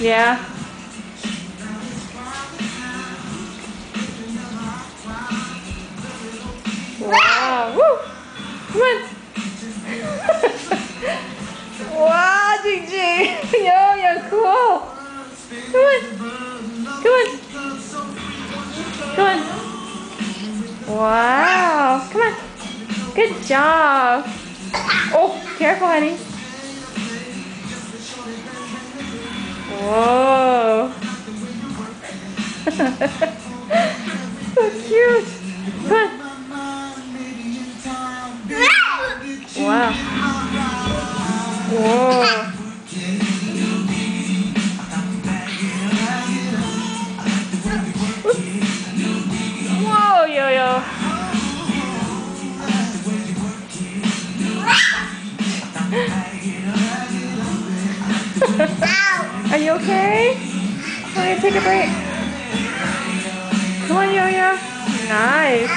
Yeah. Wow. Woo. Come on. wow, Gigi. Yo, you're cool. Come on. Come on. Come on. Wow. Come on. Good job. Oh, careful, honey. Whoa. so cute. Wow. Whoa. Whoa, yo yo. Are you okay? To take a break? Come on, yo yo. Nice.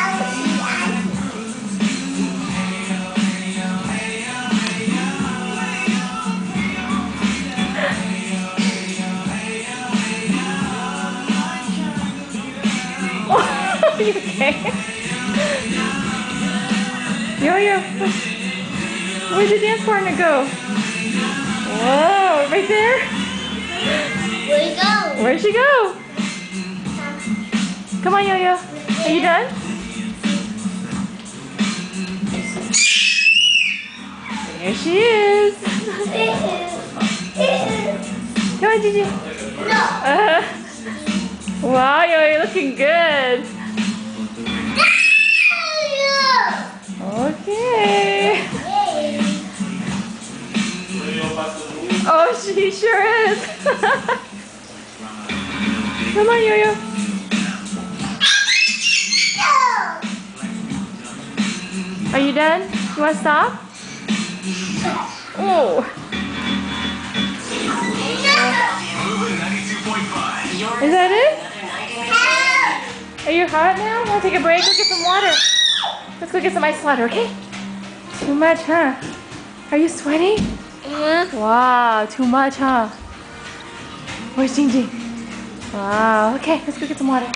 Are you okay? Yo yo. Where'd your dance partner go? Whoa, right there? Where'd she go? Where'd she go? Come on, Yo Yo. Are you done? There she is. Come on, Gigi. no. Uh, wow, Yo, you're looking good. She sure is. Come on, Yo Yo. Are you done? You want to stop? Oh. Is that it? Are you hot now? Want to take a break? Go get some water. Let's go get some ice water, okay? Too much, huh? Are you Wow, too much, huh? Where's Jingjing? Wow, okay, let's go get some water.